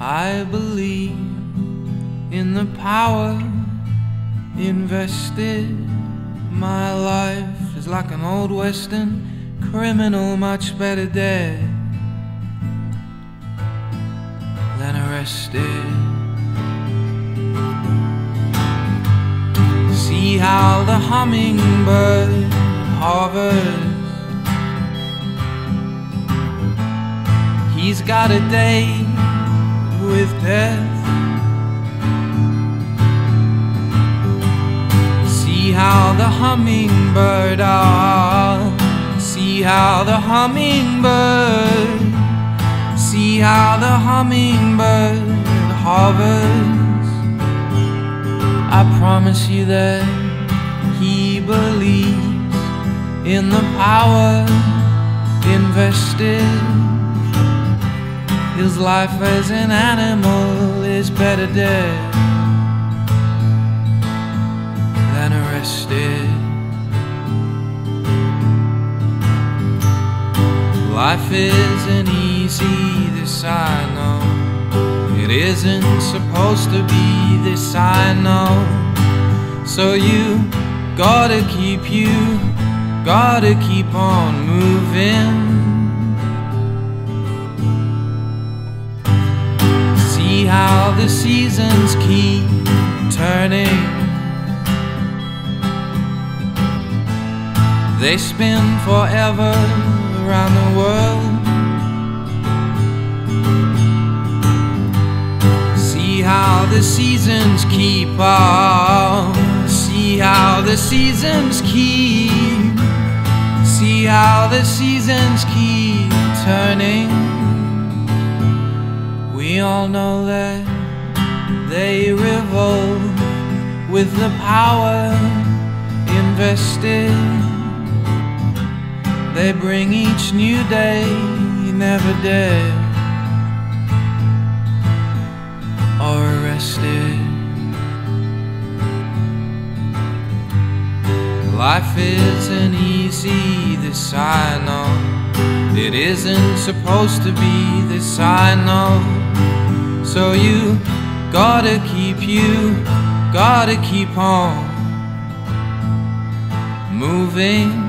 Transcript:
I believe in the power invested. My life is like an old western criminal, much better dead than arrested. See how the hummingbird hovers. He's got a date with death. See how the hummingbird, ah, see how the hummingbird, see how the hummingbird hovers. I promise you that he believes in the power invested. His life as an animal is better dead than arrested. Life isn't easy, this I know. It isn't supposed to be this, I know. So you gotta keep you, gotta keep on moving. The seasons keep turning. They spin forever around the world. See how the seasons keep on. See how the seasons keep. See how the seasons keep turning. We all know that they revolve with the power invested. They bring each new day, never dead or arrested. Life isn't easy, this I know. It isn't supposed to be this, I know. So you gotta keep you, gotta keep on moving.